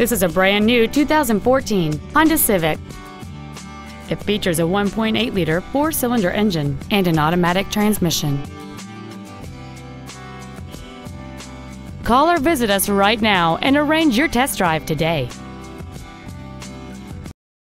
This is a brand new 2014 Honda Civic. It features a 1.8-liter four-cylinder engine and an automatic transmission. Call or visit us right now and arrange your test drive today.